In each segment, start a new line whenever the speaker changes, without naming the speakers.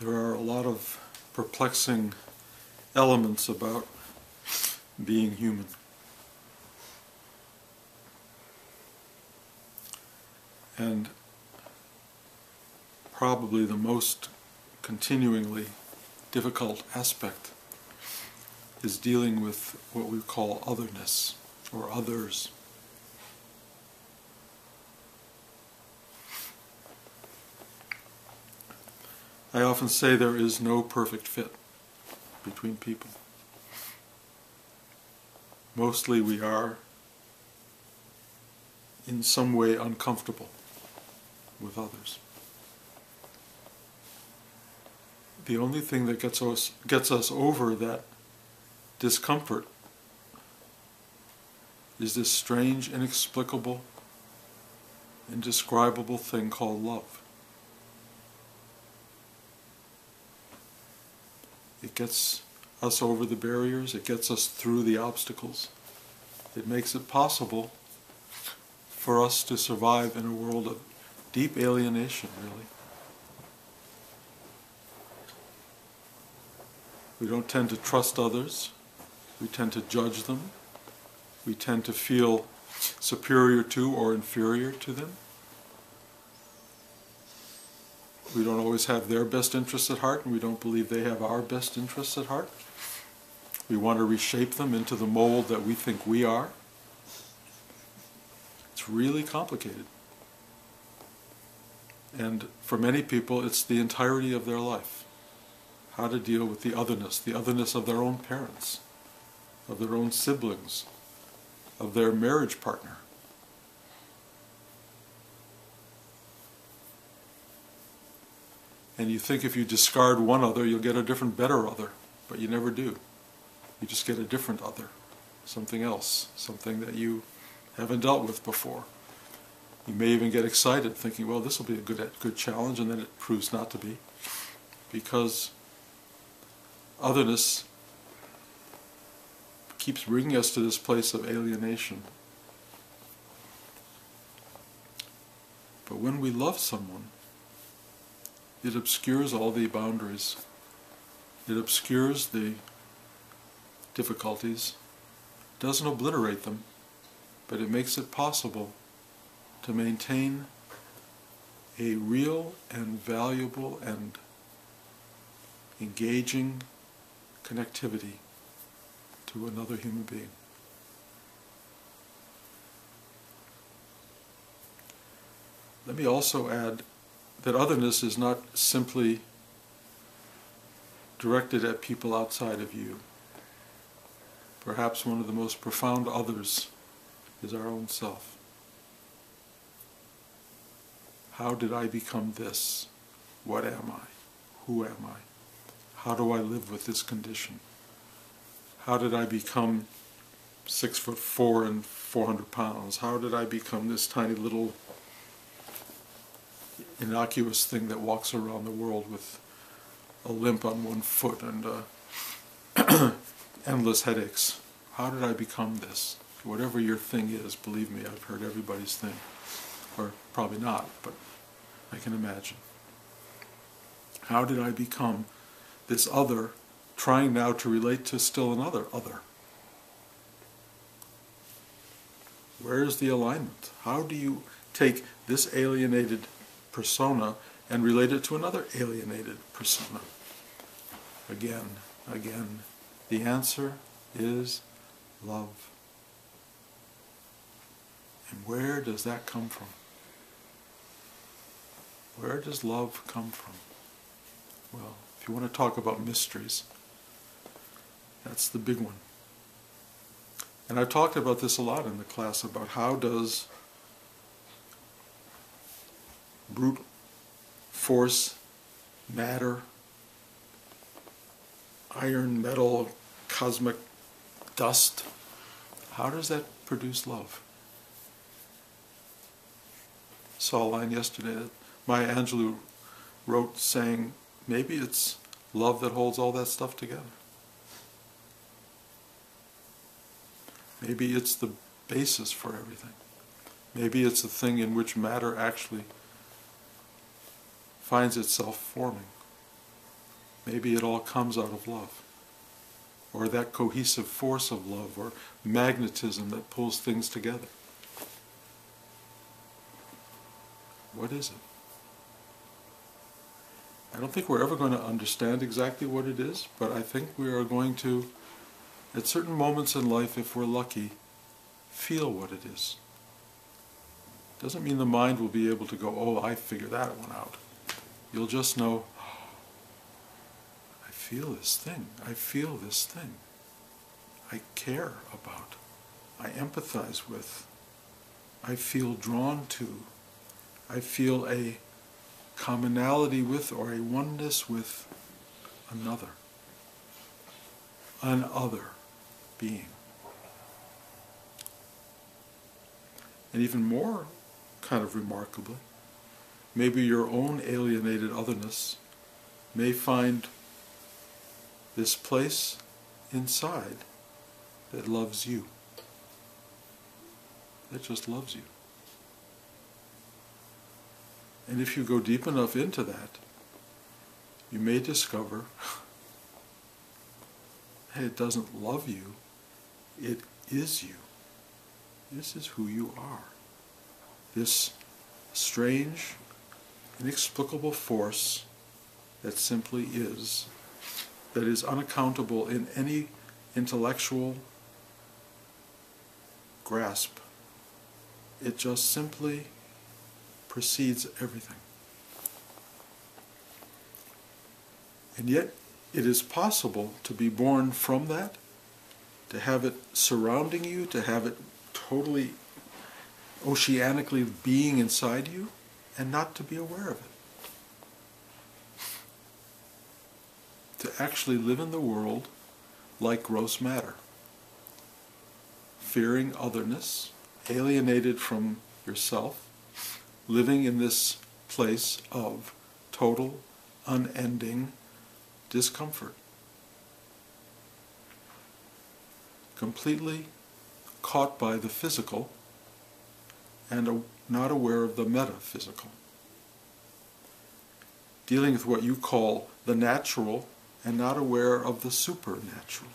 There are a lot of perplexing elements about being human. And probably the most continuingly difficult aspect is dealing with what we call otherness or others. I often say there is no perfect fit between people. Mostly we are in some way uncomfortable with others. The only thing that gets us, gets us over that discomfort is this strange, inexplicable, indescribable thing called love. It gets us over the barriers, it gets us through the obstacles. It makes it possible for us to survive in a world of deep alienation, really. We don't tend to trust others. We tend to judge them. We tend to feel superior to or inferior to them. We don't always have their best interests at heart, and we don't believe they have our best interests at heart. We want to reshape them into the mold that we think we are. It's really complicated. And for many people, it's the entirety of their life. How to deal with the otherness, the otherness of their own parents, of their own siblings, of their marriage partner. And you think if you discard one other, you'll get a different, better other, but you never do. You just get a different other, something else, something that you haven't dealt with before. You may even get excited thinking, well, this will be a good, good challenge, and then it proves not to be. Because otherness keeps bringing us to this place of alienation. But when we love someone, it obscures all the boundaries. It obscures the difficulties, doesn't obliterate them, but it makes it possible to maintain a real and valuable and engaging connectivity to another human being. Let me also add that otherness is not simply directed at people outside of you. Perhaps one of the most profound others is our own self. How did I become this? What am I? Who am I? How do I live with this condition? How did I become six foot four and 400 pounds? How did I become this tiny little innocuous thing that walks around the world with a limp on one foot and uh, endless headaches? How did I become this? Whatever your thing is, believe me, I've heard everybody's thing. Or probably not, but I can imagine. How did I become this other, trying now to relate to still another other? Where is the alignment? How do you take this alienated persona and relate it to another alienated persona? Again, again, the answer is love. And where does that come from? Where does love come from? Well, if you want to talk about mysteries, that's the big one. And I've talked about this a lot in the class about how does brute force, matter, iron, metal, cosmic dust, how does that produce love? Saw a line yesterday that Maya Angelou wrote saying, maybe it's love that holds all that stuff together. Maybe it's the basis for everything. Maybe it's the thing in which matter actually finds itself forming. Maybe it all comes out of love. Or that cohesive force of love, or magnetism that pulls things together. What is it? I don't think we're ever going to understand exactly what it is, but I think we are going to, at certain moments in life, if we're lucky, feel what it is. Doesn't mean the mind will be able to go, oh, I figured that one out. You'll just know, I feel this thing. I feel this thing. I care about. I empathize with. I feel drawn to. I feel a commonality with or a oneness with another, an other being. And even more kind of remarkably, maybe your own alienated otherness may find this place inside that loves you, that just loves you. And if you go deep enough into that, you may discover hey, it doesn't love you, it is you. This is who you are. This strange, inexplicable force that simply is, that is unaccountable in any intellectual grasp. It just simply precedes everything. And yet, it is possible to be born from that, to have it surrounding you, to have it totally oceanically being inside you, and not to be aware of it. To actually live in the world like gross matter, fearing otherness, alienated from yourself, living in this place of total, unending discomfort. Completely caught by the physical and not aware of the metaphysical. Dealing with what you call the natural and not aware of the supernatural.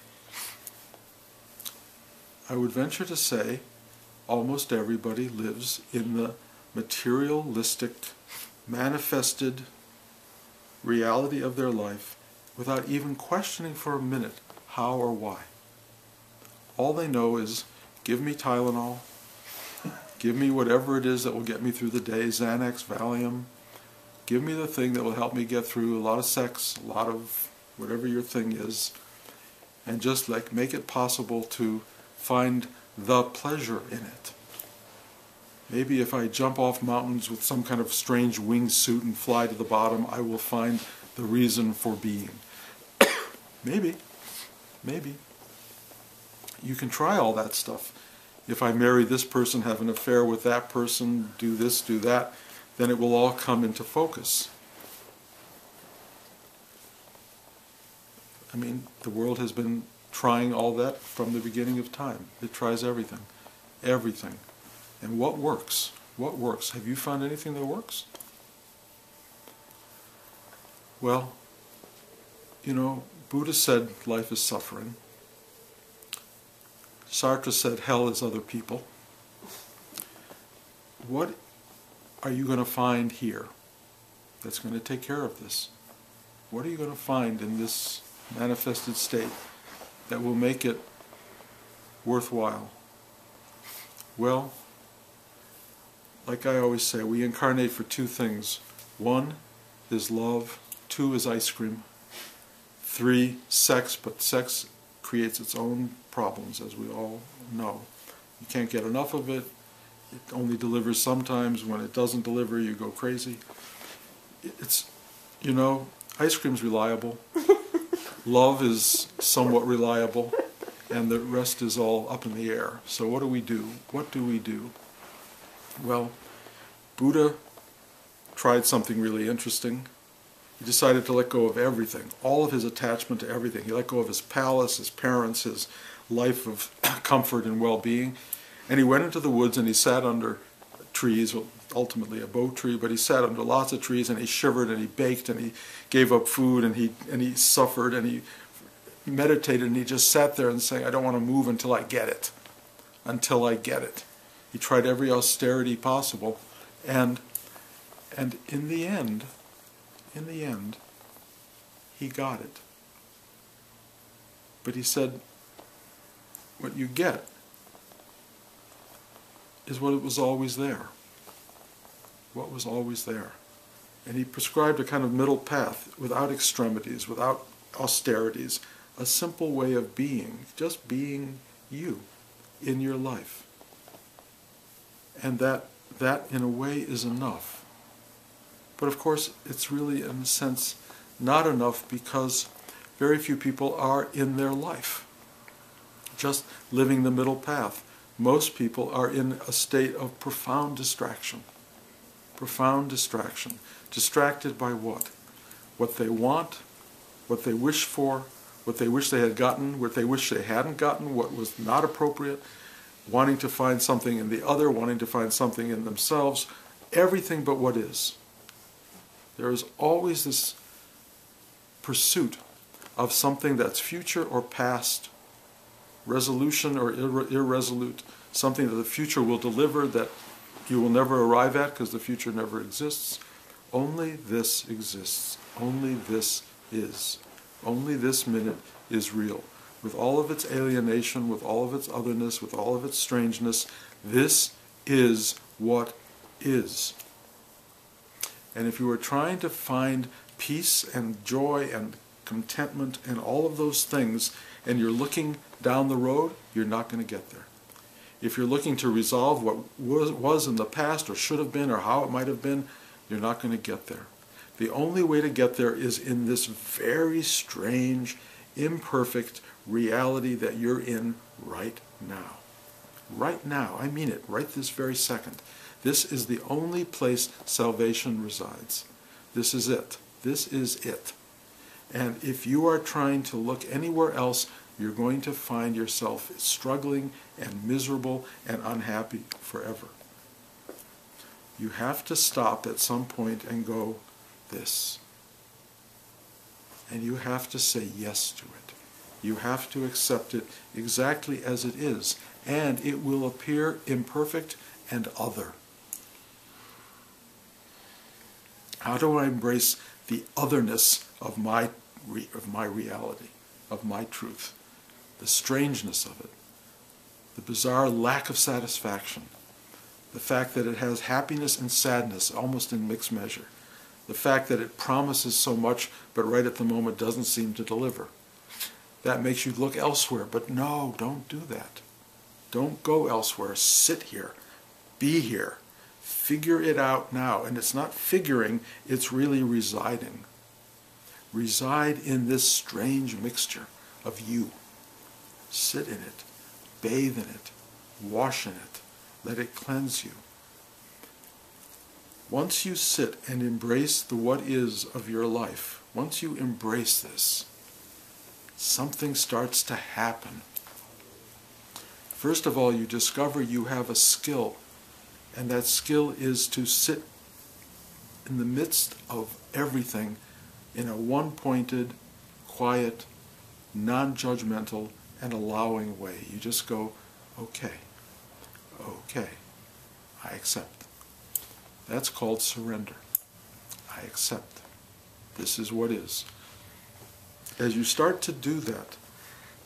I would venture to say almost everybody lives in the materialistic, manifested reality of their life without even questioning for a minute how or why. All they know is give me Tylenol, give me whatever it is that will get me through the day, Xanax, Valium, give me the thing that will help me get through a lot of sex, a lot of whatever your thing is, and just like make it possible to find the pleasure in it. Maybe if I jump off mountains with some kind of strange wingsuit and fly to the bottom, I will find the reason for being. maybe. Maybe. You can try all that stuff. If I marry this person, have an affair with that person, do this, do that, then it will all come into focus. I mean, the world has been trying all that from the beginning of time. It tries everything. Everything. And what works? What works? Have you found anything that works? Well, you know, Buddha said life is suffering. Sartre said hell is other people. What are you going to find here that's going to take care of this? What are you going to find in this manifested state that will make it worthwhile? Well, like I always say, we incarnate for two things. One is love, two is ice cream, three, sex, but sex creates its own problems, as we all know. You can't get enough of it. It only delivers sometimes. When it doesn't deliver, you go crazy. It's, you know, ice cream's reliable. Love is somewhat reliable. And the rest is all up in the air. So what do we do? What do we do? Well, Buddha tried something really interesting. He decided to let go of everything, all of his attachment to everything. He let go of his palace, his parents, his life of comfort and well-being. And he went into the woods and he sat under trees, ultimately a bo tree, but he sat under lots of trees and he shivered and he baked and he gave up food and he and he suffered and he meditated and he just sat there and saying, I don't want to move until I get it. Until I get it. He tried every austerity possible and and in the end, in the end, he got it. But he said, what you get is what it was always there. What was always there. And he prescribed a kind of middle path without extremities, without austerities, a simple way of being, just being you in your life. And that, that in a way is enough. But of course, it's really, in a sense, not enough because very few people are in their life, just living the middle path most people are in a state of profound distraction. Profound distraction. Distracted by what? What they want, what they wish for, what they wish they had gotten, what they wish they hadn't gotten, what was not appropriate, wanting to find something in the other, wanting to find something in themselves, everything but what is. There is always this pursuit of something that's future or past resolution or ir- irresolute, something that the future will deliver that you will never arrive at because the future never exists. Only this exists. Only this is. Only this minute is real. With all of its alienation, with all of its otherness, with all of its strangeness, this is what is. And if you are trying to find peace and joy and contentment and all of those things and you're looking down the road, you're not going to get there. If you're looking to resolve what was, in the past or should have been or how it might have been, you're not going to get there. The only way to get there is in this very strange, imperfect reality that you're in right now. Right now, I mean it, right this very second. This is the only place salvation resides. This is it. This is it. And if you are trying to look anywhere else, you're going to find yourself struggling and miserable and unhappy forever. You have to stop at some point and go, this. And you have to say yes to it. You have to accept it exactly as it is, and it will appear imperfect and other. How do I embrace the otherness of my of my reality, of my truth, the strangeness of it, the bizarre lack of satisfaction, the fact that it has happiness and sadness almost in mixed measure, the fact that it promises so much but right at the moment doesn't seem to deliver. That makes you look elsewhere, but no, don't do that. Don't go elsewhere. Sit here. Be here. Figure it out now. And it's not figuring, it's really residing reside in this strange mixture of you. Sit in it, bathe in it, wash in it, let it cleanse you. Once you sit and embrace the what is of your life, once you embrace this, something starts to happen. First of all, you discover you have a skill, and that skill is to sit in the midst of everything in a one pointed, quiet, non judgmental, and allowing way. You just go, okay, okay, I accept. That's called surrender. I accept. This is what is. As you start to do that,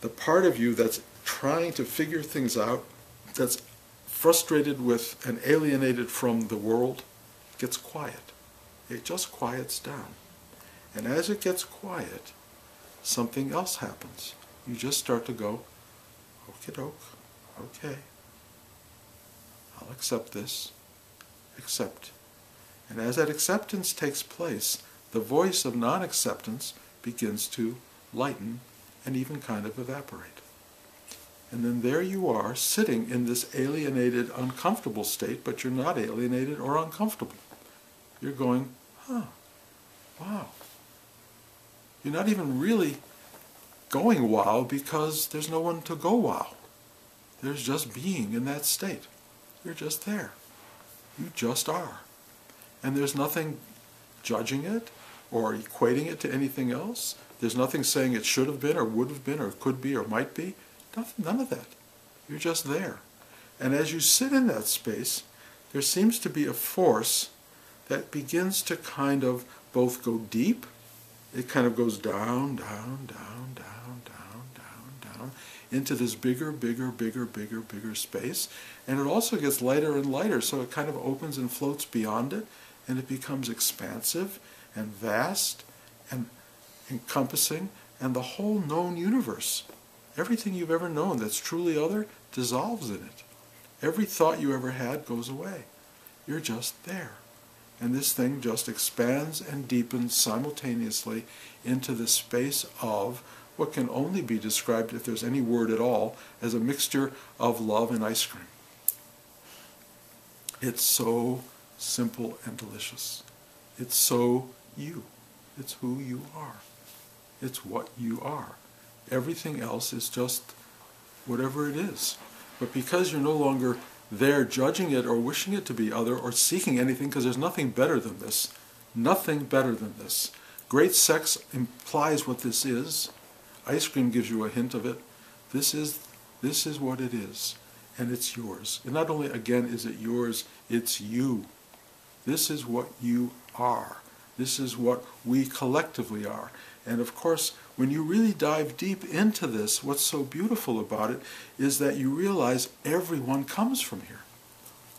the part of you that's trying to figure things out, that's frustrated with and alienated from the world, gets quiet. It just quiets down. And as it gets quiet, something else happens. You just start to go, okie doke, okay. I'll accept this. Accept. And as that acceptance takes place, the voice of non acceptance begins to lighten and even kind of evaporate. And then there you are, sitting in this alienated, uncomfortable state, but you're not alienated or uncomfortable. You're going, huh, wow, you're not even really going wow because there's no one to go wow. There's just being in that state. You're just there. You just are. And there's nothing judging it or equating it to anything else. There's nothing saying it should have been or would have been or could be or might be. None of that. You're just there. And as you sit in that space, there seems to be a force that begins to kind of both go deep, it kind of goes down, down, down, down, down, down, down, into this bigger, bigger, bigger, bigger, bigger space. And it also gets lighter and lighter, so it kind of opens and floats beyond it, and it becomes expansive and vast and encompassing, and the whole known universe, everything you've ever known that's truly other, dissolves in it. Every thought you ever had goes away. You're just there. And this thing just expands and deepens simultaneously into the space of what can only be described, if there's any word at all, as a mixture of love and ice cream. It's so simple and delicious. It's so you. It's who you are. It's what you are. Everything else is just whatever it is. But because you're no longer there judging it or wishing it to be other or seeking anything, because there's nothing better than this, nothing better than this. Great sex implies what this is. Ice cream gives you a hint of it. This is, this is what it is, and it's yours. And not only, again, is it yours, it's you. This is what you are. This is what we collectively are. And of course, when you really dive deep into this, what's so beautiful about it is that you realize everyone comes from here.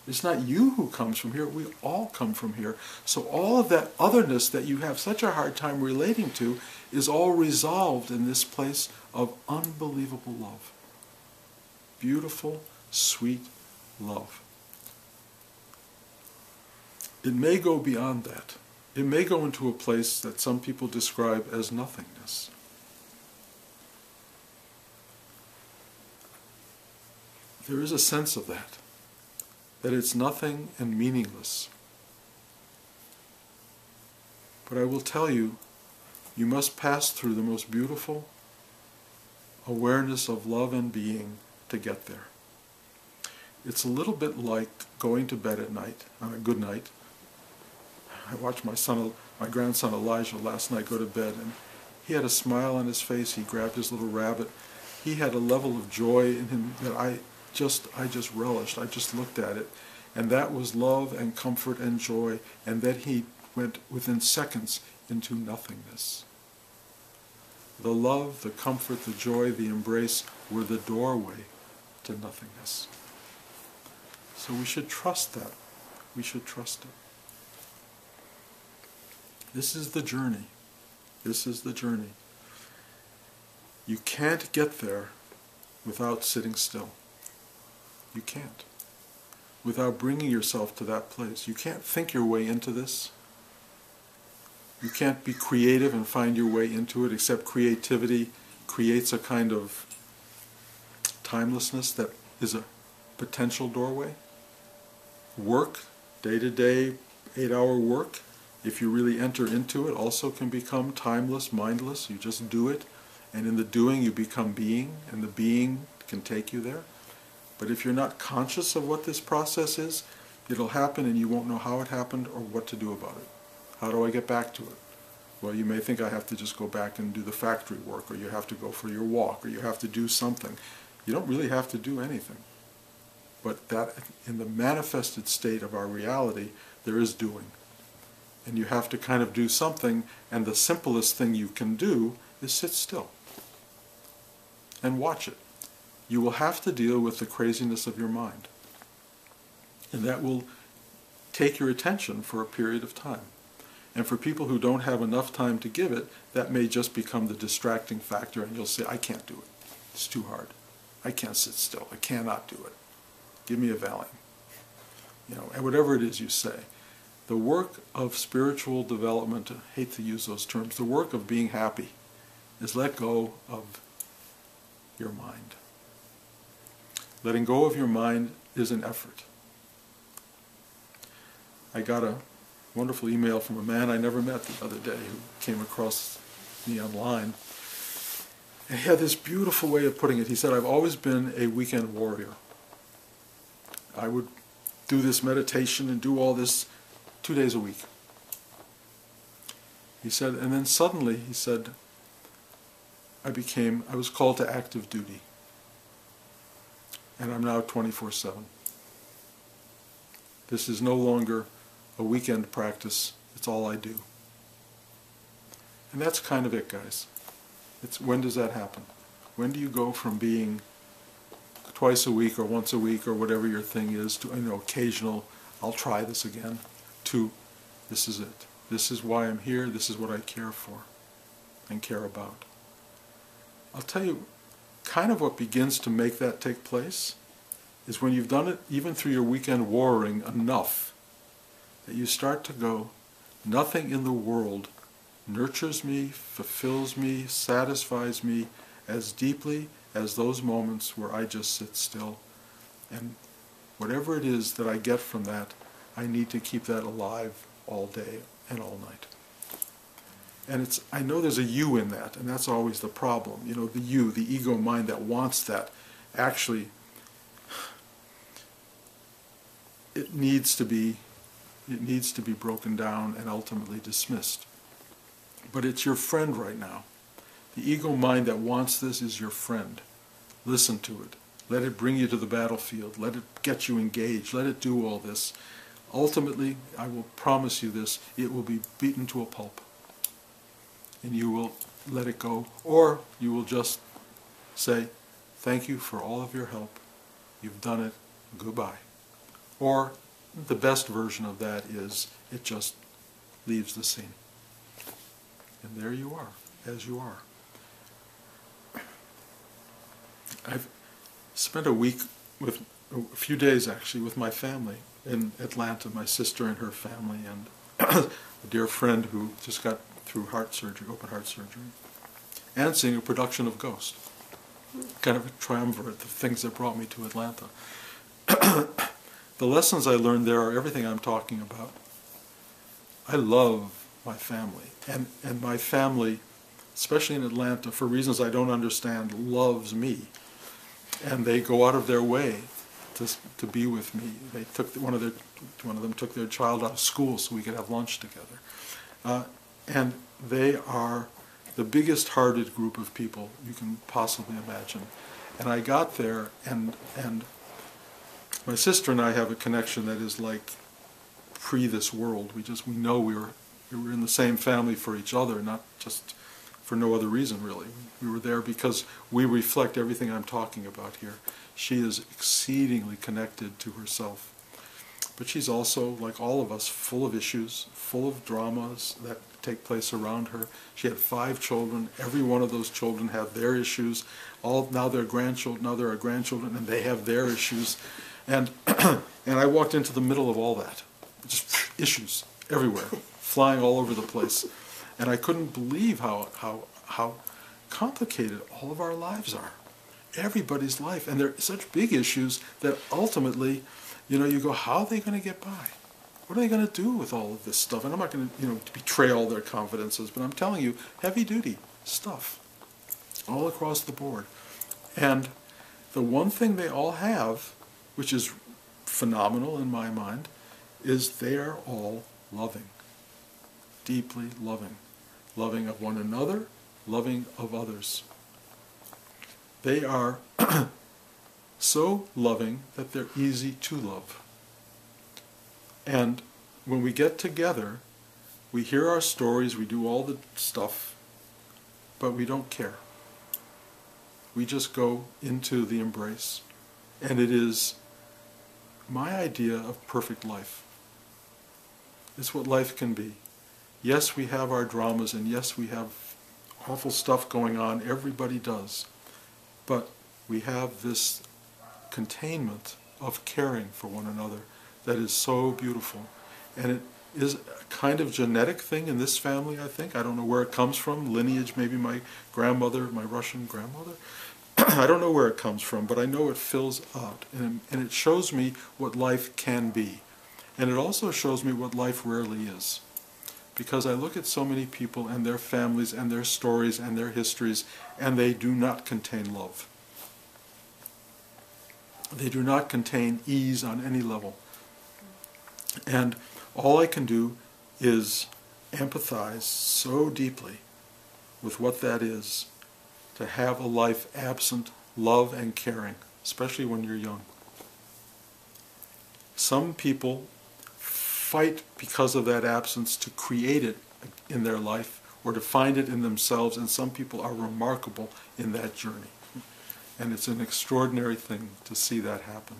It's not you who comes from here, we all come from here. So all of that otherness that you have such a hard time relating to is all resolved in this place of unbelievable love. Beautiful, sweet love. It may go beyond that. It may go into a place that some people describe as nothingness. There is a sense of that, that it's nothing and meaningless. But I will tell you, you must pass through the most beautiful awareness of love and being to get there. It's a little bit like going to bed at night, on a good night. I watched my son, my grandson Elijah last night go to bed, and he had a smile on his face. He grabbed his little rabbit. He had a level of joy in him that I just I just relished. I just looked at it, and that was love and comfort and joy. And then he went within seconds into nothingness. The love, the comfort, the joy, the embrace were the doorway to nothingness. So we should trust that. We should trust it. This is the journey. This is the journey. You can't get there without sitting still. You can't. Without bringing yourself to that place. You can't think your way into this. You can't be creative and find your way into it, except creativity creates a kind of timelessness that is a potential doorway. Work, day to day, eight hour work, if you really enter into it, also can become timeless, mindless. You just do it, and in the doing, you become being, and the being can take you there. But if you're not conscious of what this process is, it'll happen and you won't know how it happened or what to do about it. How do I get back to it? Well, you may think I have to just go back and do the factory work, or you have to go for your walk, or you have to do something. You don't really have to do anything. But that, in the manifested state of our reality, there is doing. And you have to kind of do something, and the simplest thing you can do is sit still and watch it you will have to deal with the craziness of your mind. And that will take your attention for a period of time. And for people who don't have enough time to give it, that may just become the distracting factor and you'll say, I can't do it. It's too hard. I can't sit still. I cannot do it. Give me a Valium. You know, and whatever it is you say. The work of spiritual development, I hate to use those terms, the work of being happy is let go of your mind. Letting go of your mind is an effort. I got a wonderful email from a man I never met the other day who came across me online. And he had this beautiful way of putting it. He said, I've always been a weekend warrior. I would do this meditation and do all this two days a week. He said, and then suddenly he said, I became, I was called to active duty. And I'm now 24 7. This is no longer a weekend practice, it's all I do. And that's kind of it, guys. It's when does that happen? When do you go from being twice a week or once a week or whatever your thing is to you know occasional I'll try this again to this is it. This is why I'm here, this is what I care for and care about. I'll tell you kind of what begins to make that take place is when you've done it even through your weekend warring enough that you start to go, nothing in the world nurtures me, fulfills me, satisfies me as deeply as those moments where I just sit still. And whatever it is that I get from that, I need to keep that alive all day and all night. And it's I know there's a you in that, and that's always the problem. You know, the you, the ego mind that wants that, actually it needs to be it needs to be broken down and ultimately dismissed. But it's your friend right now. The ego mind that wants this is your friend. Listen to it. Let it bring you to the battlefield. Let it get you engaged. Let it do all this. Ultimately, I will promise you this, it will be beaten to a pulp. And you will let it go. Or you will just say, thank you for all of your help. You've done it. Goodbye. Or the best version of that is it just leaves the scene. And there you are, as you are. I've spent a week with a few days actually with my family in Atlanta, my sister and her family, and a dear friend who just got through heart surgery, open heart surgery, and seeing a production of Ghost. Kind of a triumvirate, the things that brought me to Atlanta. the lessons I learned there are everything I'm talking about. I love my family, and, and my family, especially in Atlanta, for reasons I don't understand, loves me and they go out of their way to, to be with me. They took one of their one of them took their child out of school so we could have lunch together, uh, and they are the biggest hearted group of people you can possibly imagine. And I got there, and and my sister and I have a connection that is like pre this world. We just we know we were we were in the same family for each other, not just for no other reason really. We were there because we reflect everything I'm talking about here. She is exceedingly connected to herself. But she's also, like all of us, full of issues, full of dramas that take place around her. She had five children. Every one of those children have their issues. All now they're grandchildren. Now they're grandchildren, and they have their issues. And and I walked into the middle of all that, just issues everywhere, flying all over the place. And I couldn't believe how, how, how complicated all of our lives are. Everybody's life. And they're such big issues that ultimately, you know, you go, how are they going to get by? What are they going to do with all of this stuff? And I'm not going to, you know, betray all their confidences, but I'm telling you, heavy duty stuff all across the board. And the one thing they all have, which is phenomenal in my mind, is they are all loving, deeply loving loving of one another, loving of others. They are so loving that they're easy to love. And when we get together, we hear our stories, we do all the stuff, but we don't care. We just go into the embrace. And it is my idea of perfect life. It's what life can be. Yes, we have our dramas, and yes, we have awful stuff going on. Everybody does. But we have this containment of caring for one another that is so beautiful. And it is a kind of genetic thing in this family, I think. I don't know where it comes from. Lineage, maybe my grandmother, my Russian grandmother. I don't know where it comes from, but I know it fills out. And, and it shows me what life can be. And it also shows me what life rarely is because I look at so many people and their families and their stories and their histories, and they do not contain love. They do not contain ease on any level. And all I can do is empathize so deeply with what that is to have a life absent love and caring, especially when you're young. Some people fight because of that absence to create it in their life or to find it in themselves, and some people are remarkable in that journey. And it's an extraordinary thing to see that happen.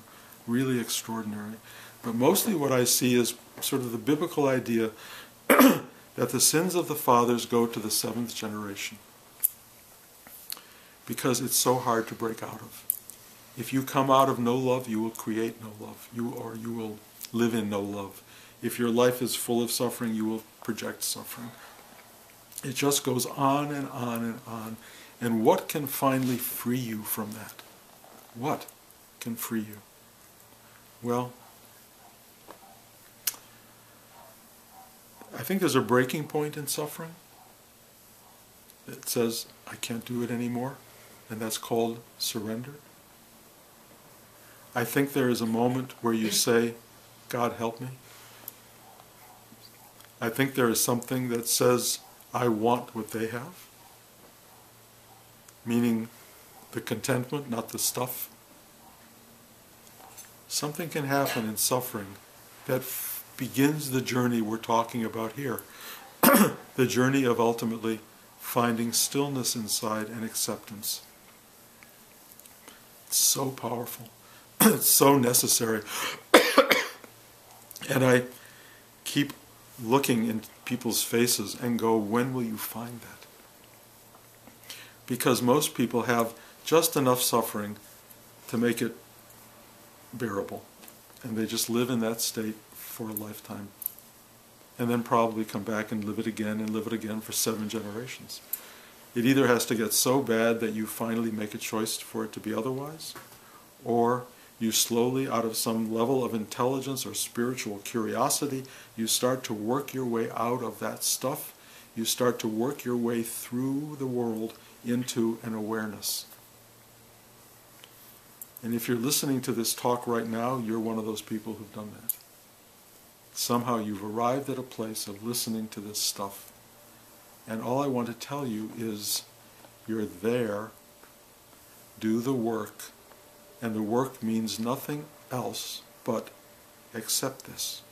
Really extraordinary. But mostly what I see is sort of the biblical idea that the sins of the fathers go to the seventh generation because it's so hard to break out of. If you come out of no love, you will create no love. You or you will live in no love. If your life is full of suffering, you will project suffering. It just goes on and on and on. And what can finally free you from that? What can free you? Well, I think there's a breaking point in suffering. It says, I can't do it anymore, and that's called surrender. I think there is a moment where you mm. say, God help me. I think there is something that says, I want what they have, meaning the contentment, not the stuff. Something can happen in suffering that begins the journey we're talking about here. the journey of ultimately finding stillness inside and acceptance. It's so powerful. it's so necessary. and I keep looking in people's faces and go, when will you find that? Because most people have just enough suffering to make it bearable. And they just live in that state for a lifetime. And then probably come back and live it again and live it again for seven generations. It either has to get so bad that you finally make a choice for it to be otherwise, or you slowly, out of some level of intelligence or spiritual curiosity, you start to work your way out of that stuff. You start to work your way through the world into an awareness. And if you're listening to this talk right now, you're one of those people who've done that. Somehow you've arrived at a place of listening to this stuff. And all I want to tell you is you're there, do the work, and the work means nothing else but accept this.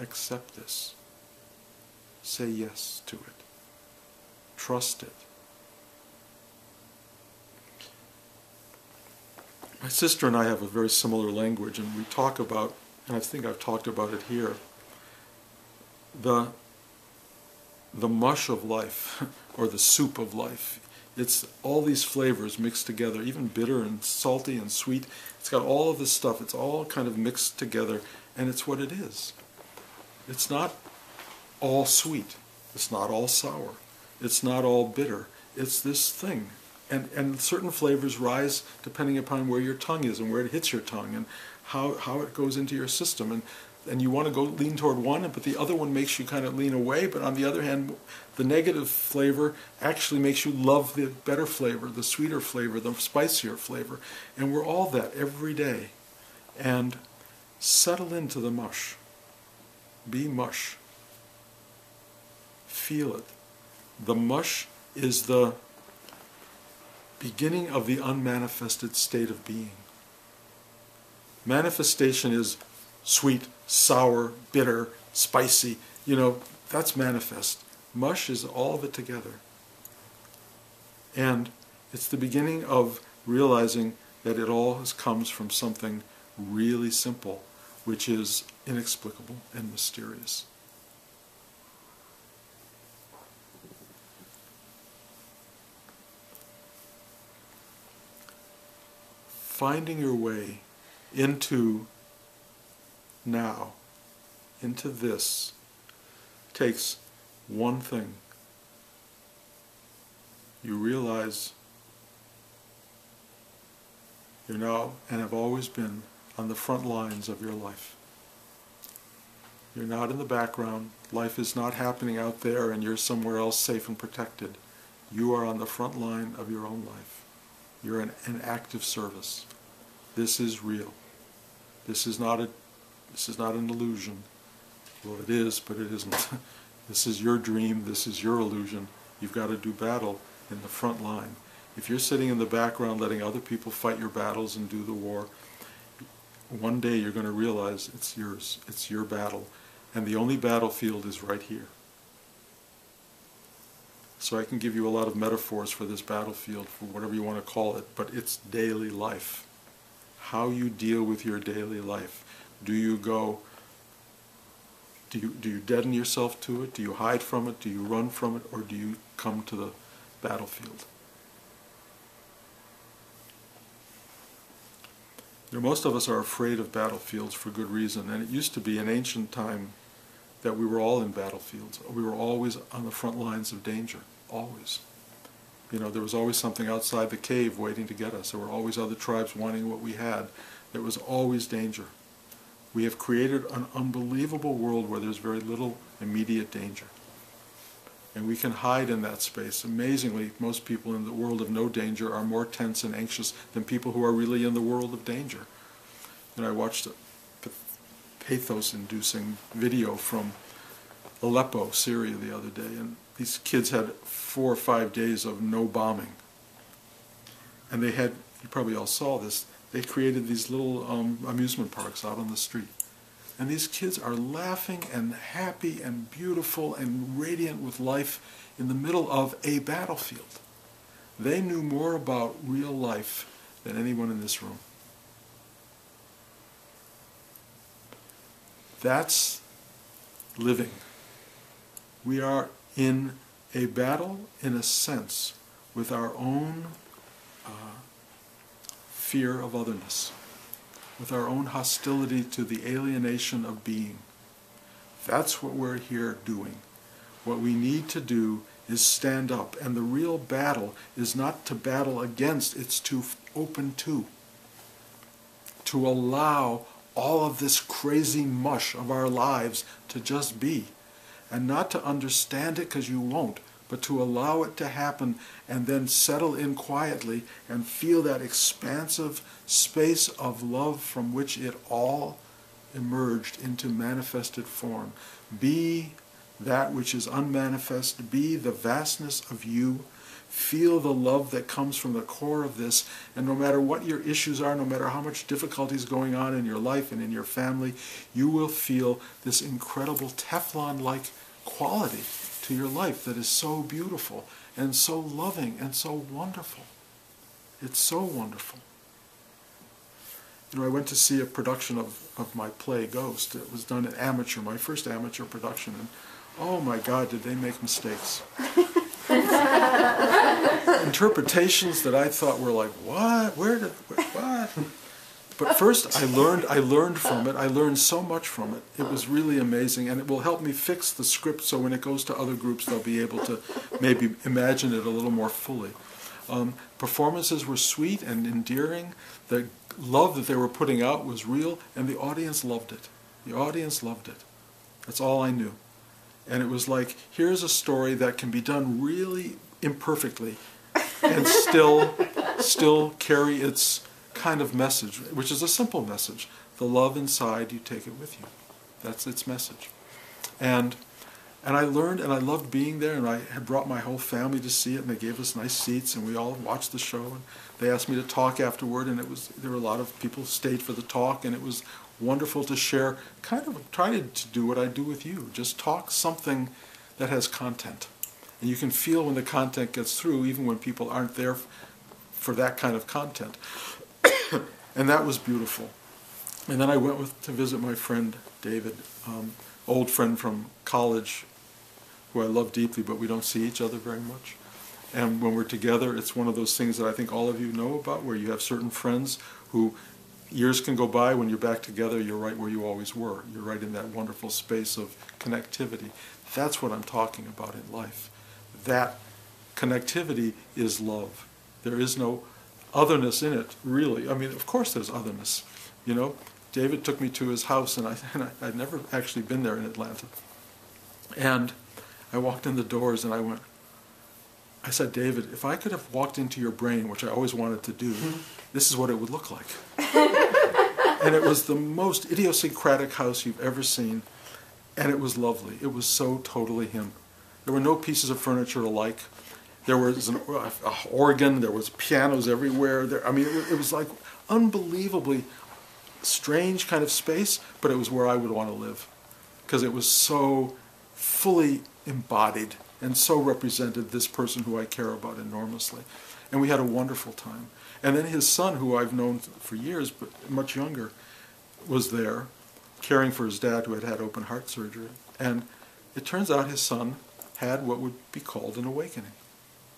Accept this. Say yes to it. Trust it. My sister and I have a very similar language, and we talk about, and I think I've talked about it here, the, the mush of life, or the soup of life. It's all these flavors mixed together, even bitter and salty and sweet. It's got all of this stuff. It's all kind of mixed together, and it's what it is. It's not all sweet. It's not all sour. It's not all bitter. It's this thing. And, and certain flavors rise depending upon where your tongue is and where it hits your tongue and how, how it goes into your system. And and you want to go lean toward one, but the other one makes you kind of lean away. But on the other hand, the negative flavor actually makes you love the better flavor, the sweeter flavor, the spicier flavor. And we're all that every day. And settle into the mush. Be mush. Feel it. The mush is the beginning of the unmanifested state of being. Manifestation is sweet, sour, bitter, spicy, you know, that's manifest. Mush is all of it together. And it's the beginning of realizing that it all comes from something really simple, which is inexplicable and mysterious. Finding your way into now into this takes one thing. You realize you're now and have always been on the front lines of your life. You're not in the background. Life is not happening out there and you're somewhere else safe and protected. You are on the front line of your own life. You're in an active service. This is real. This is not a This is not an illusion. Well, it is, but it isn't. this is your dream. This is your illusion. You've got to do battle in the front line. If you're sitting in the background letting other people fight your battles and do the war, one day you're going to realize it's yours. It's your battle. And the only battlefield is right here. So I can give you a lot of metaphors for this battlefield, for whatever you want to call it, but it's daily life. How you deal with your daily life. Do you go, do you, do you deaden yourself to it? Do you hide from it? Do you run from it? Or do you come to the battlefield? You know, most of us are afraid of battlefields for good reason, and it used to be in ancient time that we were all in battlefields. We were always on the front lines of danger, always. You know, there was always something outside the cave waiting to get us. There were always other tribes wanting what we had. There was always danger. We have created an unbelievable world where there's very little immediate danger. And we can hide in that space. Amazingly, most people in the world of no danger are more tense and anxious than people who are really in the world of danger. And I watched a pathos-inducing video from Aleppo, Syria, the other day, and these kids had four or five days of no bombing. And they had, you probably all saw this, they created these little um, amusement parks out on the street. And these kids are laughing and happy and beautiful and radiant with life in the middle of a battlefield. They knew more about real life than anyone in this room. That's living. We are in a battle, in a sense, with our own uh, fear of otherness with our own hostility to the alienation of being. That's what we're here doing. What we need to do is stand up, and the real battle is not to battle against, it's to open to. To allow all of this crazy mush of our lives to just be, and not to understand it because you won't, but to allow it to happen and then settle in quietly and feel that expansive space of love from which it all emerged into manifested form. Be that which is unmanifest, be the vastness of you. Feel the love that comes from the core of this, and no matter what your issues are, no matter how much difficulty is going on in your life and in your family, you will feel this incredible Teflon-like quality to your life that is so beautiful and so loving and so wonderful. It's so wonderful. You know, I went to see a production of, of my play Ghost. It was done in amateur, my first amateur production, and oh my God, did they make mistakes. Interpretations that I thought were like, what? Where did, what? But first, I learned. I learned from it. I learned so much from it. It was really amazing, and it will help me fix the script. So when it goes to other groups, they'll be able to maybe imagine it a little more fully. Um, performances were sweet and endearing. The love that they were putting out was real, and the audience loved it. The audience loved it. That's all I knew. And it was like, here's a story that can be done really imperfectly, and still, still carry its kind of message, which is a simple message. The love inside, you take it with you. That's its message. And and I learned and I loved being there and I had brought my whole family to see it and they gave us nice seats and we all watched the show and they asked me to talk afterward and it was there were a lot of people stayed for the talk and it was wonderful to share kind of trying to do what I do with you. Just talk something that has content. And you can feel when the content gets through even when people aren't there for that kind of content. and that was beautiful. And then I went with, to visit my friend David, um, old friend from college, who I love deeply, but we don't see each other very much. And when we're together, it's one of those things that I think all of you know about, where you have certain friends who years can go by, when you're back together, you're right where you always were. You're right in that wonderful space of connectivity. That's what I'm talking about in life. That connectivity is love. There is no otherness in it, really. I mean, of course there's otherness. You know, David took me to his house, and, I, and I, would never actually been there in Atlanta. And I walked in the doors, and I went, I said, David, if I could have walked into your brain, which I always wanted to do, mm-hmm. this is what it would look like. and it was the most idiosyncratic house you've ever seen, and it was lovely. It was so totally him. There were no pieces of furniture alike. There was an organ. There was pianos everywhere. There, I mean, it, it was like unbelievably strange kind of space, but it was where I would want to live because it was so fully embodied and so represented this person who I care about enormously. And we had a wonderful time. And then his son, who I've known for years, but much younger, was there caring for his dad who had had open heart surgery. And it turns out his son had what would be called an awakening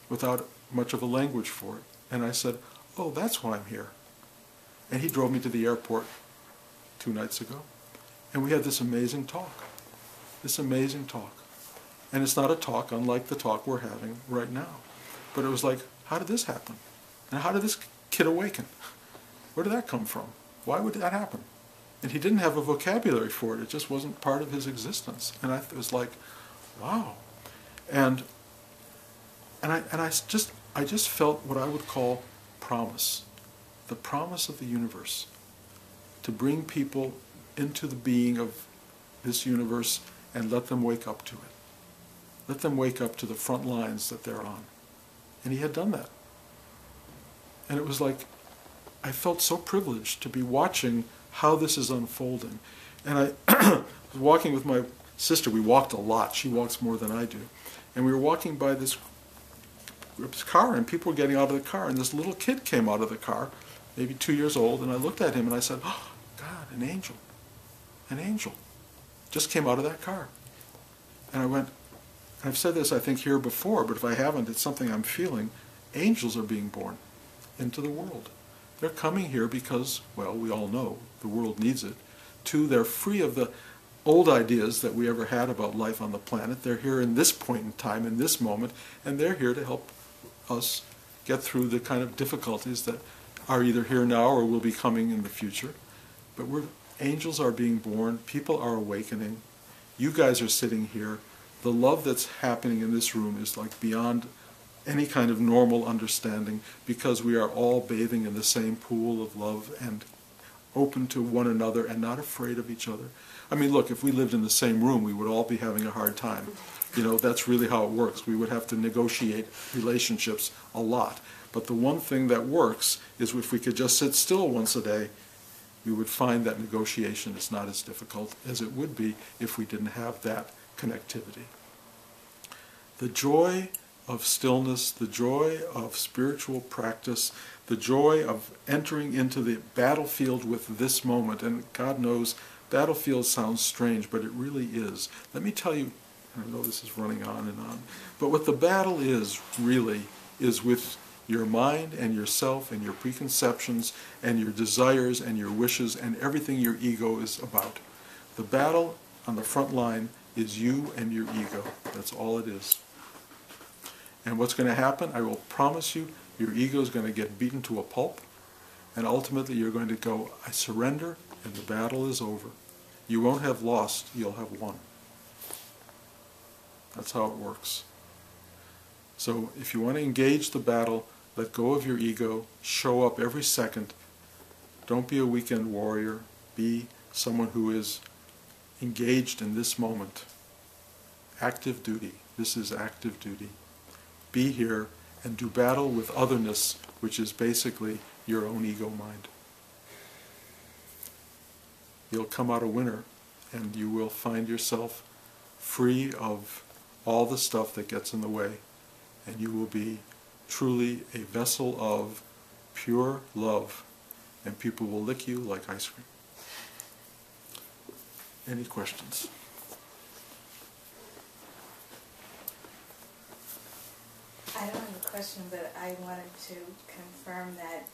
without much of a language for it. And I said, Oh, that's why I'm here. And he drove me to the airport two nights ago. And we had this amazing talk. This amazing talk. And it's not a talk unlike the talk we're having right now. But it was like, how did this happen? And how did this kid awaken? Where did that come from? Why would that happen? And he didn't have a vocabulary for it. It just wasn't part of his existence. And I was like, wow. And and I and I just I just felt what I would call promise. The promise of the universe to bring people into the being of this universe and let them wake up to it. Let them wake up to the front lines that they're on. And he had done that. And it was like, I felt so privileged to be watching how this is unfolding. And I was walking with my sister. We walked a lot. She walks more than I do. And we were walking by this car, and people were getting out of the car. And this little kid came out of the car, maybe two years old. And I looked at him and I said, Oh, God, an angel. An angel. Just came out of that car. And I went, and I've said this, I think, here before, but if I haven't, it's something I'm feeling. Angels are being born into the world. They're coming here because, well, we all know the world needs it. Two, they're free of the old ideas that we ever had about life on the planet. They're here in this point in time, in this moment, and they're here to help us get through the kind of difficulties that are either here now or will be coming in the future. But we're, angels are being born, people are awakening. You guys are sitting here. The love that's happening in this room is like beyond any kind of normal understanding because we are all bathing in the same pool of love and open to one another and not afraid of each other. I mean, look, if we lived in the same room, we would all be having a hard time. You know, that's really how it works. We would have to negotiate relationships a lot. But the one thing that works is if we could just sit still once a day, we would find that negotiation is not as difficult as it would be if we didn't have that connectivity. The joy of stillness, the joy of spiritual practice, the joy of entering into the battlefield with this moment. And God knows battlefield sounds strange, but it really is. Let me tell you, I know this is running on and on, but what the battle is really is with your mind and yourself and your preconceptions and your desires and your wishes and everything your ego is about. The battle on the front line is you and your ego. That's all it is. And what's going to happen, I will promise you, your ego is going to get beaten to a pulp, and ultimately you're going to go, I surrender, and the battle is over. You won't have lost, you'll have won. That's how it works. So if you want to engage the battle, let go of your ego, show up every second. Don't be a weekend warrior. Be someone who is engaged in this moment. Active duty. This is active duty be here and do battle with otherness, which is basically your own ego mind. You'll come out a winner and you will find yourself free of all the stuff that gets in the way and you will be truly a vessel of pure love and people will lick you like ice cream. Any questions?
I don't have a question, but I wanted to confirm that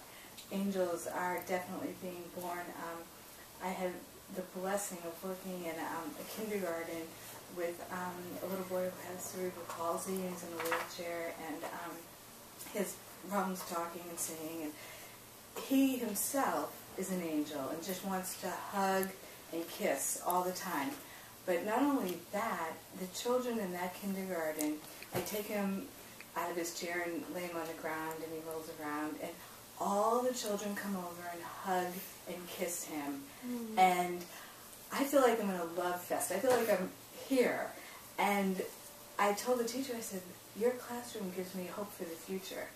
angels are definitely being born. Um, I had the blessing of working in um, a kindergarten with um, a little boy who has cerebral palsy and he's in a wheelchair and um, his mom's talking and singing and he himself is an angel and just wants to hug and kiss all the time. But not only that, the children in that kindergarten, I take him out of his chair and lay him on the ground and he rolls around and all the children come over and hug and kiss him. And I feel like I'm in a love fest. I feel like I'm here. And I told the teacher, I said, your classroom gives me hope for the future.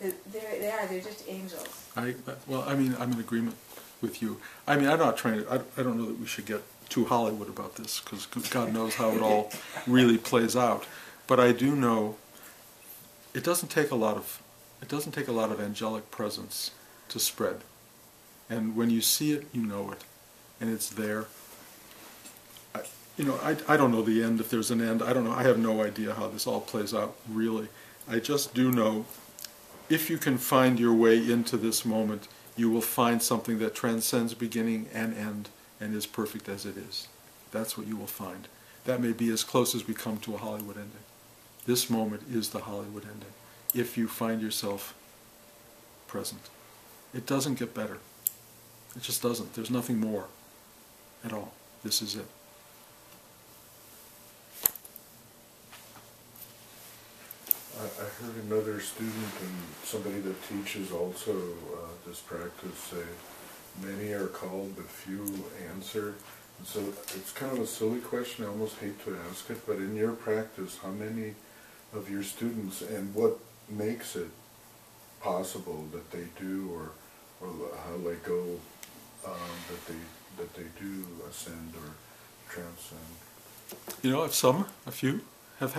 They're, they are, they're just angels.
I, well, I mean, I'm in agreement with you. I mean, I'm not trying to, I, I don't know that we should get too Hollywood about this, because God knows how it all really plays out. But I do know it doesn't take a lot of, it doesn't take a lot of angelic presence to spread. And when you see it, you know it, and it's there. You know, I, I don't know the end, if there's an end. I don't know. I have no idea how this all plays out, really. I just do know if you can find your way into this moment, you will find something that transcends beginning and end and is perfect as it is. That's what you will find. That may be as close as we come to a Hollywood ending. This moment is the Hollywood ending, if you find yourself present. It doesn't get better. It just doesn't. There's nothing more at all. This is it.
I, I heard another student and somebody that teaches also uh, this practice say, many are called but few answer. And so it's kind of a silly question, I almost hate to ask it, but in your practice, how many of your students and what makes it possible that they do or, or how they go, um, that they, that they do ascend or transcend?
You know, some, a few, have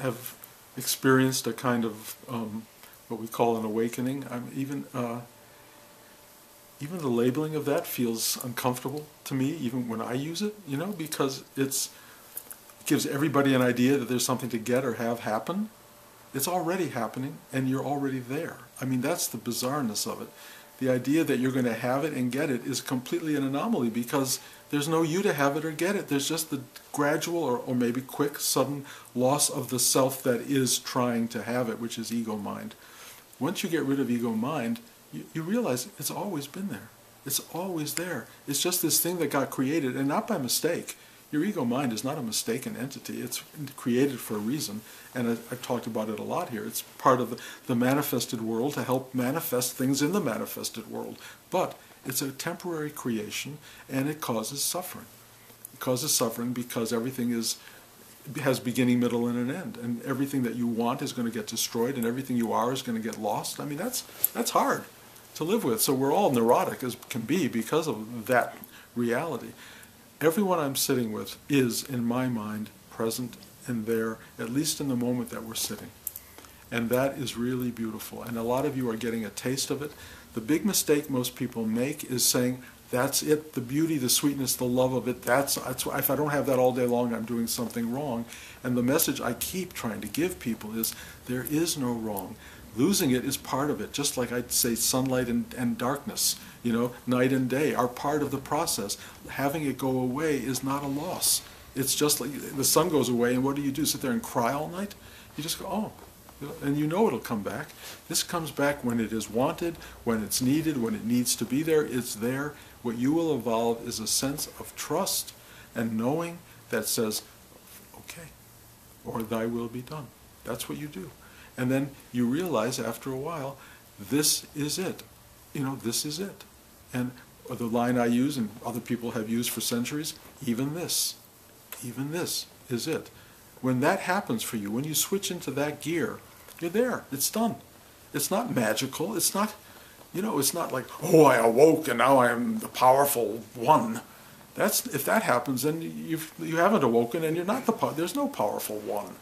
have experienced a kind of um, what we call an awakening. I'm even uh, even the labeling of that feels uncomfortable to me, even when I use it. You know, because it's it gives everybody an idea that there's something to get or have happen. It's already happening, and you're already there. I mean, that's the bizarreness of it. The idea that you're going to have it and get it is completely an anomaly because there's no you to have it or get it. There's just the gradual or, or maybe quick, sudden loss of the self that is trying to have it, which is ego mind. Once you get rid of ego mind, you, you realize it's always been there. It's always there. It's just this thing that got created, and not by mistake. Your ego mind is not a mistaken entity. It's created for a reason, and I, have talked about it a lot here. It's part of the, the manifested world to help manifest things in the manifested world. But it's a temporary creation, and it causes suffering. It causes suffering because everything is has beginning, middle, and an end, and everything that you want is going to get destroyed, and everything you are is going to get lost. I mean, that's that's hard to live with. So we're all neurotic as can be because of that reality. Everyone I'm sitting with is, in my mind, present and there, at least in the moment that we're sitting. And that is really beautiful. And a lot of you are getting a taste of it. The big mistake most people make is saying, that's it, the beauty, the sweetness, the love of it, that's, that's if I don't have that all day long, I'm doing something wrong. And the message I keep trying to give people is there is no wrong. Losing it is part of it, just like I'd say sunlight and, and darkness, you know, night and day are part of the process. Having it go away is not a loss. It's just like the sun goes away, and what do you do? Sit there and cry all night? You just go, oh, and you know it'll come back. This comes back when it is wanted, when it's needed, when it needs to be there, it's there. What you will evolve is a sense of trust and knowing that says, okay, or thy will be done. That's what you do. And then you realize after a while, this is it. You know, this is it. And the line I use and other people have used for centuries, even this, even this is it. When that happens for you, when you switch into that gear, you're there. It's done. It's not magical. It's not, you know, it's not like, oh, I awoke and now I am the powerful one. That's if that happens, then you've you haven't awoken and you're not the there's no powerful one.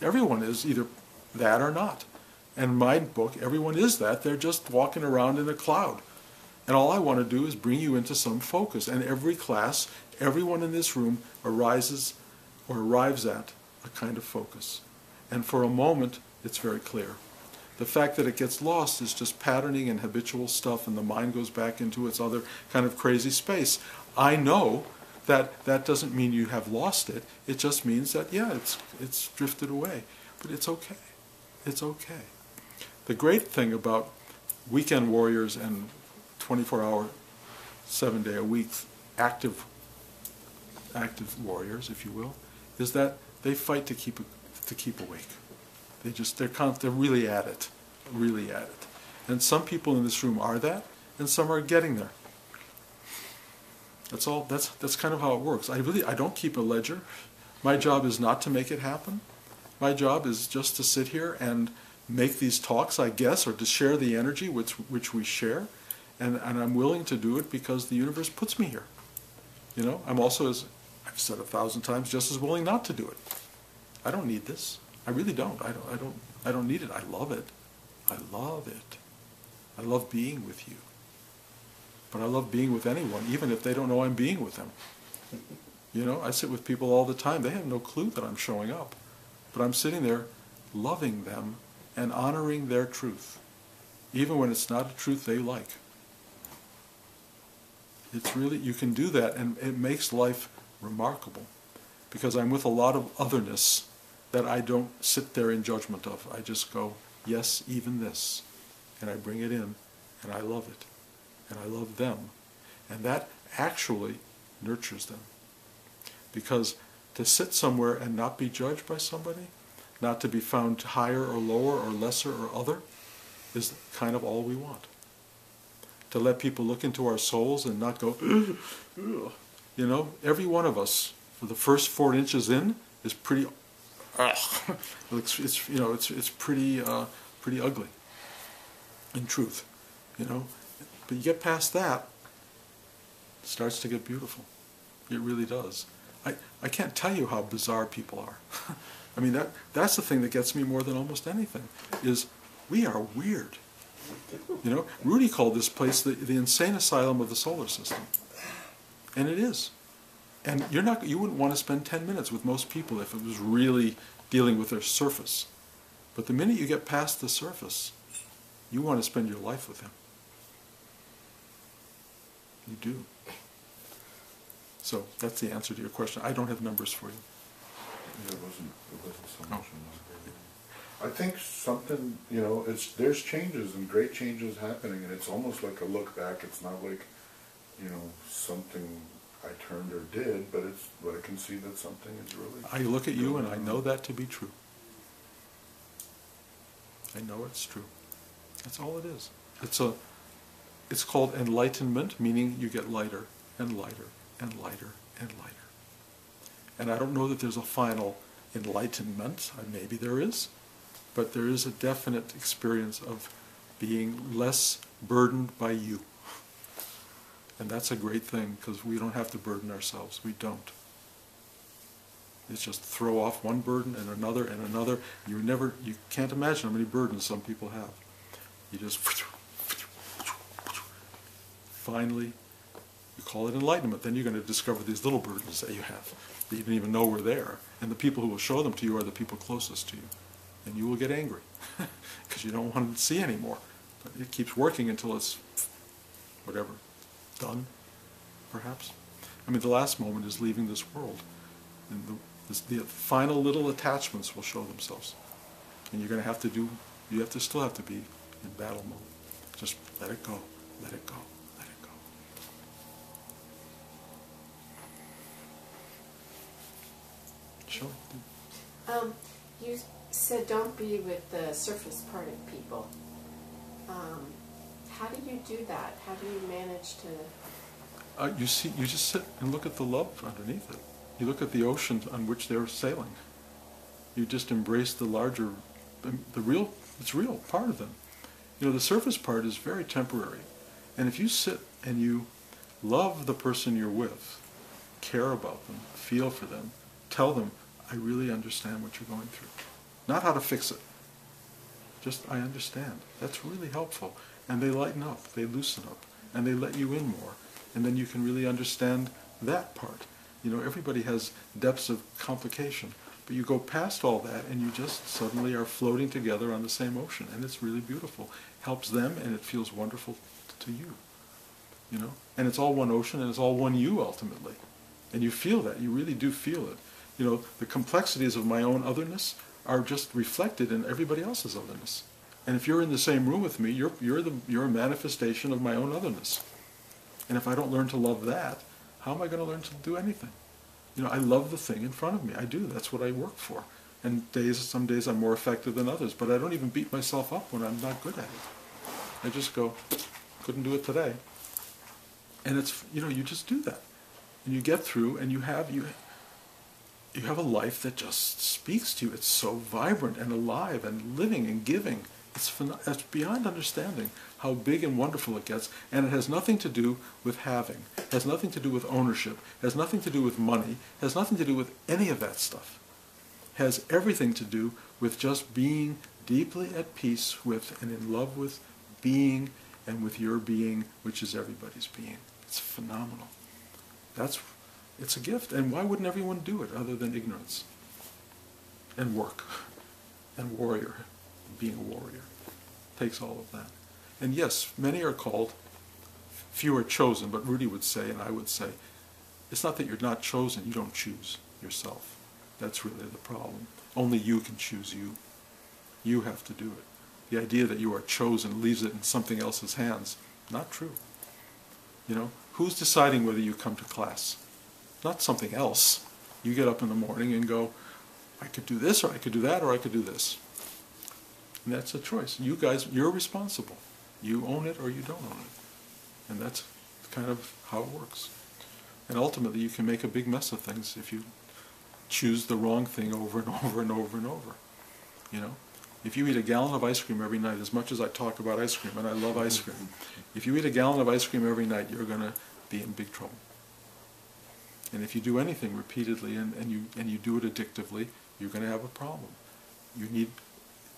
Everyone is either that or not. And my book, everyone is that. They're just walking around in a cloud. And all I want to do is bring you into some focus. And every class, everyone in this room arises or arrives at a kind of focus. And for a moment, it's very clear. The fact that it gets lost is just patterning and habitual stuff, and the mind goes back into its other kind of crazy space. I know that that doesn't mean you have lost it. It just means that, yeah, it's, it's drifted away. But it's okay. It's okay. The great thing about weekend warriors and 24 hour, seven day a week active, active warriors, if you will, is that they fight to keep, to keep awake. They just they're con- they're really at it, really at it. And some people in this room are that, and some are getting there. That's all. That's that's kind of how it works. I really I don't keep a ledger. My job is not to make it happen. My job is just to sit here and make these talks, I guess, or to share the energy which which we share, and and I'm willing to do it because the universe puts me here. You know, I'm also as I've said a thousand times, just as willing not to do it. I don't need this. I really don't. I don't. I don't. I don't need it. I love it. I love it. I love being with you. But I love being with anyone, even if they don't know I'm being with them. You know, I sit with people all the time. They have no clue that I'm showing up. But I'm sitting there loving them and honoring their truth, even when it's not a truth they like. It's really, you can do that, and it makes life remarkable because I'm with a lot of otherness that I don't sit there in judgment of. I just go, yes, even this. And I bring it in, and I love it. And I love them. And that actually nurtures them. Because to sit somewhere and not be judged by somebody, not to be found higher or lower or lesser or other, is kind of all we want. To let people look into our souls and not go, you know, every one of us, for the first four inches in, is pretty, it's, it's, you know, it's, it's pretty, uh, pretty ugly, in truth, you know. But you get past that, it starts to get beautiful. It really does. I, I can't tell you how bizarre people are. I mean, that, that's the thing that gets me more than almost anything, is we are weird. You know, Rudi called this place the, the insane asylum of the solar system. And it is. And you're not, you wouldn't want to spend 10 minutes with most people if it was really dealing with their surface. But the minute you get past the surface, you want to spend your life with him. You do. So that's the answer to your question. I don't have numbers for you.
Yeah, It wasn't, it wasn't so
Oh.
much. area. I think something, you know, it's, there's changes and great changes happening, and it's almost like a look back. It's not like, you know, something I turned or did, but it's, but I can see that something is really.
I look at you and I know that to be true. I know it's true. That's all it is. It's a it's called enlightenment, meaning you get lighter and lighter and lighter and lighter. And I don't know that there's a final enlightenment. Maybe there is, but there is a definite experience of being less burdened by you. And that's a great thing because we don't have to burden ourselves. We don't. It's just throw off one burden and another and another. You never, you can't imagine how many burdens some people have. You just finally, you call it enlightenment. Then you're going to discover these little burdens that you have that you didn't even know were there. And the people who will show them to you are the people closest to you. And you will get angry because you don't want to see anymore. But it keeps working until it's whatever, done, perhaps. I mean, the last moment is leaving this world. And the, the final little attachments will show themselves. And you're going to have to do, you have to still have to be in battle mode. Just let it go, let it go. Sure.
Um, you said don't be with the surface part of people. Um, how do you do that? How do you manage to?
Uh, you see, you just sit and look at the love underneath it. You look at the ocean on which they're sailing. You just embrace the larger, the real, it's real part of them. You know, the surface part is very temporary. And if you sit and you love the person you're with, care about them, feel for them, tell them, I really understand what you're going through. Not how to fix it. Just, I understand. That's really helpful. And they lighten up, they loosen up, and they let you in more. And then you can really understand that part. You know, everybody has depths of complication. But you go past all that and you just suddenly are floating together on the same ocean. And it's really beautiful. Helps them and it feels wonderful to you. You know? And it's all one ocean and it's all one you ultimately. And you feel that. You really do feel it. You know, the complexities of my own otherness are just reflected in everybody else's otherness. And if you're in the same room with me, you're, you're, the, you're a manifestation of my own otherness. And if I don't learn to love that, how am I going to learn to do anything? You know, I love the thing in front of me. I do. That's what I work for. And days, some days I'm more effective than others, but I don't even beat myself up when I'm not good at it. I just go, couldn't do it today. And it's, you know, you just do that. and you get through, and you have you you have a life that just speaks to you. It's so vibrant and alive and living and giving. It's, it's beyond understanding how big and wonderful it gets, and it has nothing to do with having, has nothing to do with ownership, has nothing to do with money, has nothing to do with any of that stuff. Has everything to do with just being deeply at peace with and in love with being and with your being, which is everybody's being. It's phenomenal. That's it's a gift, and why wouldn't everyone do it other than ignorance? And work, and warrior, being a warrior, takes all of that. And yes, many are called, few are chosen, but Rudi would say, and I would say, it's not that you're not chosen, you don't choose yourself. That's really the problem. Only you can choose you. You have to do it. The idea that you are chosen leaves it in something else's hands, not true. You know, who's deciding whether you come to class? Not something else. You get up in the morning and go, I could do this, or I could do that, or I could do this. And that's a choice. You guys, you're responsible. You own it or you don't own it. And that's kind of how it works. And ultimately, you can make a big mess of things if you choose the wrong thing over and over and over and over. You know? If you eat a gallon of ice cream every night, as much as I talk about ice cream, and I love ice cream, if you eat a gallon of ice cream every night, you're going to be in big trouble. And if you do anything repeatedly and, and, you, and you do it addictively, you're going to have a problem. You need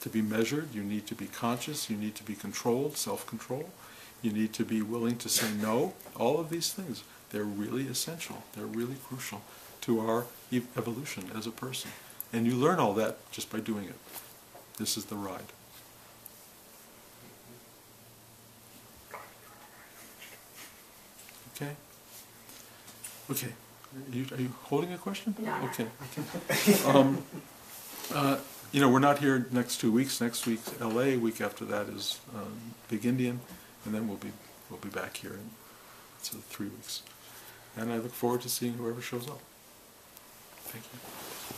to be measured, you need to be conscious, you need to be controlled, self-control. You need to be willing to say no. All of these things, they're really essential. They're really crucial to our evolution as a person. And you learn all that just by doing it. This is the ride. Okay? Okay. Are you, are you holding a question?
No.
Okay. Um, uh, you know, we're not here next two weeks. Next week's L.A. Week after that is um, Big Indian, and then we'll be we'll be back here in so three weeks. And I look forward to seeing whoever shows up. Thank you.